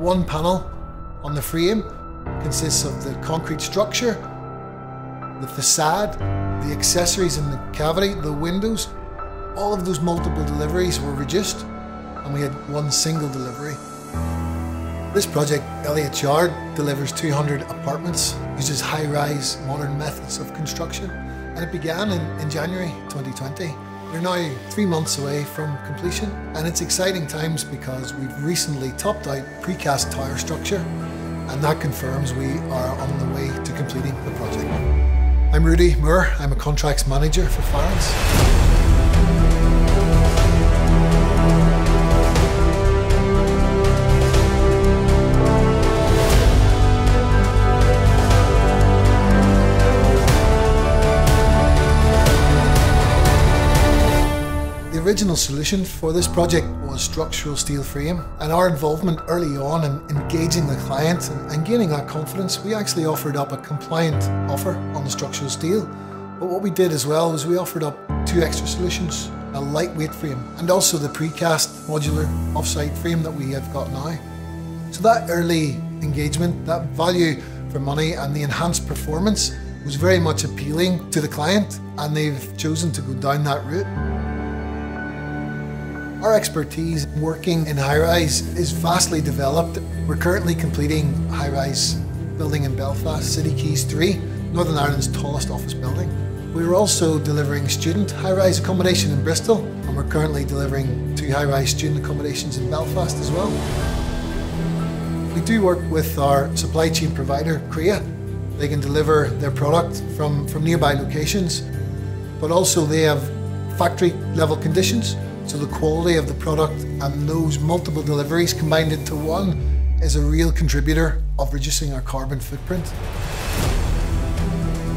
One panel on the frame consists of the concrete structure, the facade, the accessories in the cavity, the windows. All of those multiple deliveries were reduced and we had one single delivery. This project, Elliotts Yard, delivers 200 apartments, uses high-rise modern methods of construction and it began in, in January 2020. We're now three months away from completion and it's exciting times because we've recently topped out precast tower structure and that confirms we are on the way to completing the project. I'm Rudy Moore, I'm a contracts manager for Farrans. Original solution for this project was structural steel frame and our involvement early on in engaging the client and, and gaining that confidence, we actually offered up a compliant offer on the structural steel. But what we did as well was we offered up two extra solutions, a lightweight frame and also the precast modular offsite frame that we have got now. So that early engagement, that value for money and the enhanced performance was very much appealing to the client and they've chosen to go down that route. Our expertise working in high-rise is vastly developed. We're currently completing high-rise building in Belfast, City Quays 3, Northern Ireland's tallest office building. We're also delivering student high-rise accommodation in Bristol, and we're currently delivering two high-rise student accommodations in Belfast as well. We do work with our supply chain provider, Creagh. They can deliver their product from, from nearby locations, but also they have factory level conditions so the quality of the product and those multiple deliveries combined into one is a real contributor of reducing our carbon footprint.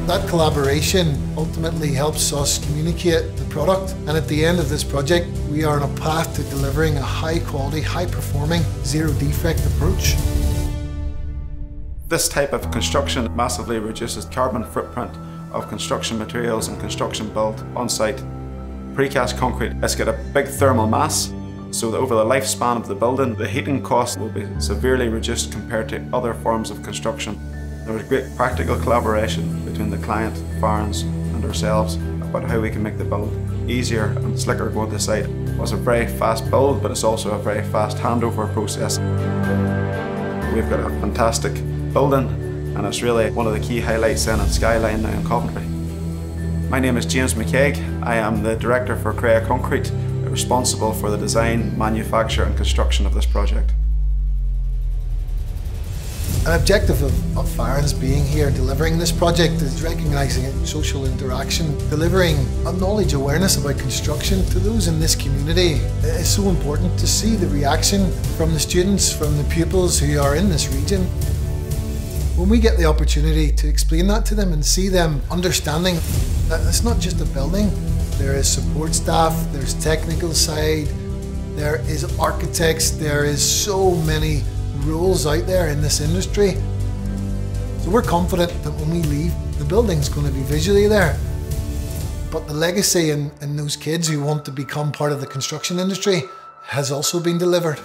That collaboration ultimately helps us communicate the product and at the end of this project we are on a path to delivering a high quality, high performing, zero defect approach. This type of construction massively reduces carbon footprint of construction materials and construction built on site Precast concrete has got a big thermal mass, so that over the lifespan of the building, the heating cost will be severely reduced compared to other forms of construction. There was great practical collaboration between the client, Farrans and ourselves about how we can make the build easier and slicker going to the site. It was a very fast build, but it's also a very fast handover process. We've got a fantastic building and it's really one of the key highlights then at Skyline now in Coventry. My name is James McKaig. I am the Director for Creagh Concrete, responsible for the design, manufacture and construction of this project. An objective of, of being here delivering this project is recognising social interaction, delivering a knowledge awareness about construction to those in this community. It's so important to see the reaction from the students, from the pupils who are in this region. When we get the opportunity to explain that to them and see them understanding that it's not just a building, there is support staff, there's technical side, there is architects, there is so many roles out there in this industry. So we're confident that when we leave, the building's going to be visually there. But the legacy in, in those kids who want to become part of the construction industry has also been delivered.